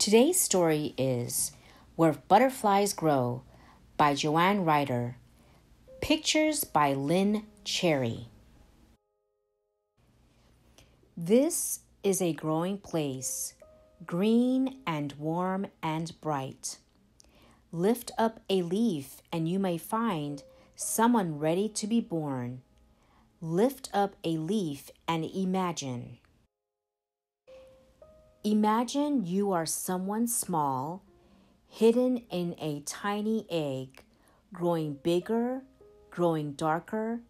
Today's story is Where Butterflies Grow by Joanne Ryder. Pictures by Lynne Cherry. This is a growing place, green and warm and bright. Lift up a leaf and you may find someone ready to be born. Lift up a leaf and imagine. Imagine you are someone small, hidden in a tiny egg, growing bigger, growing darker,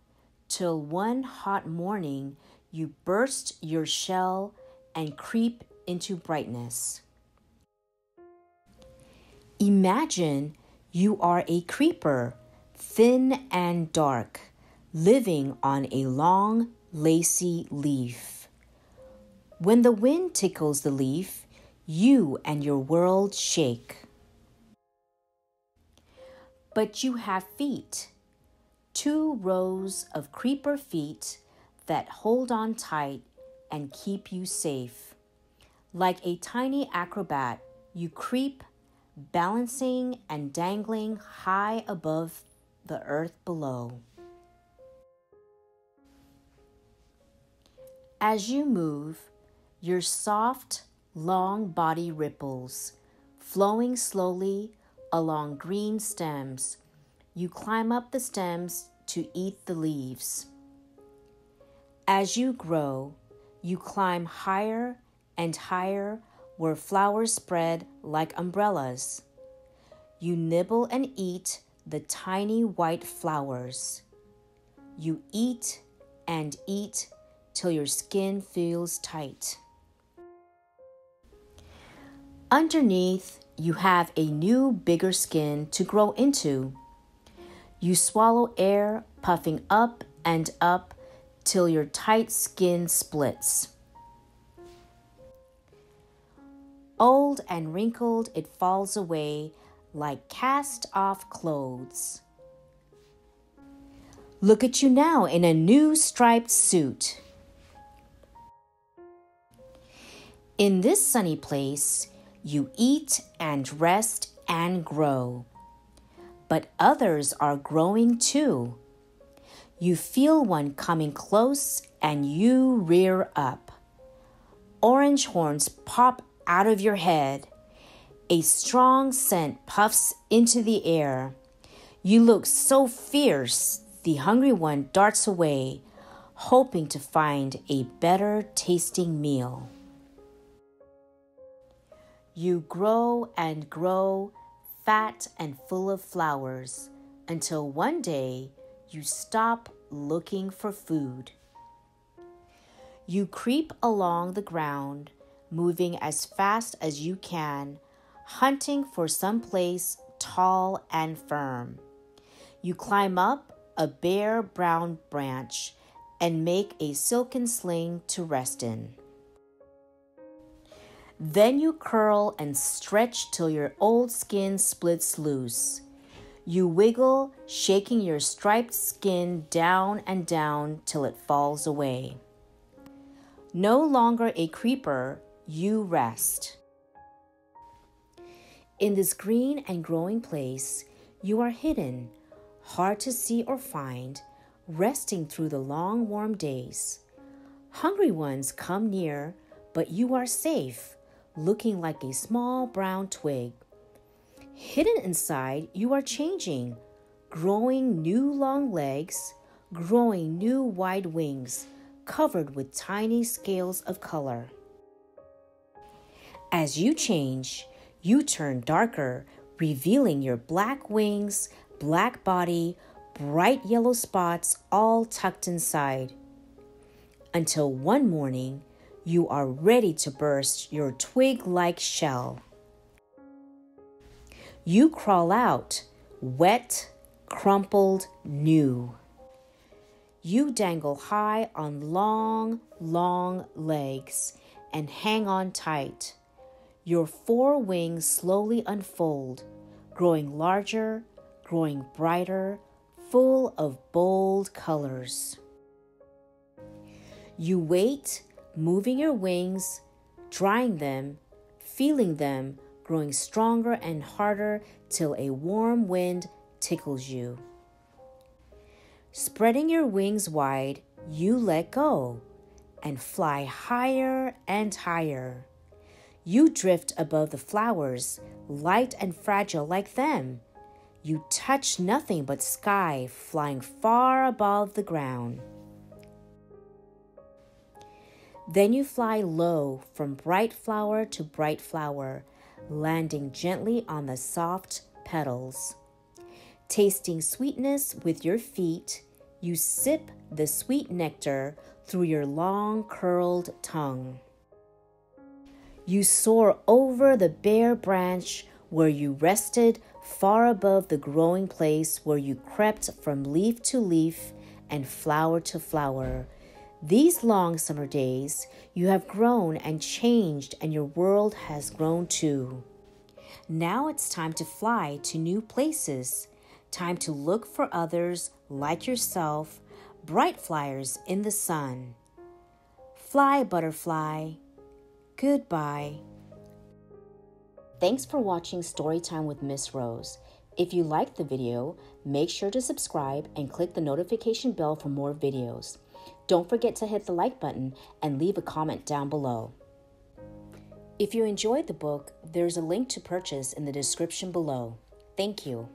till one hot morning you burst your shell and creep into brightness. Imagine you are a creeper, thin and dark, living on a long, lacy leaf. When the wind tickles the leaf, you and your world shake. But you have feet, two rows of creeper feet that hold on tight and keep you safe. Like a tiny acrobat, you creep, balancing and dangling high above the earth below. As you move, your soft, long body ripples, flowing slowly along green stems. You climb up the stems to eat the leaves. As you grow, you climb higher and higher where flowers spread like umbrellas. You nibble and eat the tiny white flowers. You eat and eat till your skin feels tight. Underneath, you have a new, bigger skin to grow into. You swallow air, puffing up and up till your tight skin splits. Old and wrinkled, it falls away like cast off clothes. Look at you now in a new striped suit. In this sunny place, you eat and rest and grow. But others are growing too. You feel one coming close and you rear up. Orange horns pop out of your head. A strong scent puffs into the air. You look so fierce, the hungry one darts away, hoping to find a better tasting meal. You grow and grow, fat and full of flowers, until one day you stop looking for food. You creep along the ground, moving as fast as you can, hunting for some place tall and firm. You climb up a bare brown branch and make a silken sling to rest in. Then you curl and stretch till your old skin splits loose. You wiggle, shaking your striped skin down and down till it falls away. No longer a creeper, you rest. In this green and growing place, you are hidden, hard to see or find, resting through the long warm days. Hungry ones come near, but you are safe looking like a small brown twig. Hidden inside, you are changing, growing new long legs, growing new wide wings, covered with tiny scales of color. As you change, you turn darker, revealing your black wings, black body, bright yellow spots all tucked inside. Until one morning, you are ready to burst your twig like shell. You crawl out, wet, crumpled, new. You dangle high on long, long legs and hang on tight. Your four wings slowly unfold, growing larger, growing brighter, full of bold colors. You wait moving your wings, drying them, feeling them growing stronger and harder till a warm wind tickles you. Spreading your wings wide, you let go and fly higher and higher. You drift above the flowers, light and fragile like them. You touch nothing but sky flying far above the ground. Then you fly low from bright flower to bright flower, landing gently on the soft petals. Tasting sweetness with your feet, you sip the sweet nectar through your long curled tongue. You soar over the bare branch where you rested far above the growing place where you crept from leaf to leaf and flower to flower these long summer days, you have grown and changed, and your world has grown too. Now it's time to fly to new places. Time to look for others like yourself, bright flyers in the sun. Fly, butterfly. Goodbye. Thanks for watching Storytime with Miss Rose. If you liked the video, make sure to subscribe and click the notification bell for more videos. Don't forget to hit the like button and leave a comment down below. If you enjoyed the book, there's a link to purchase in the description below. Thank you.